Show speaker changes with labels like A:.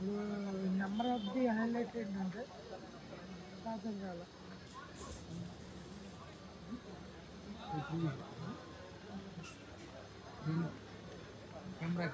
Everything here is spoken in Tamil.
A: number of the highlighted under Satanjala.
B: Camera.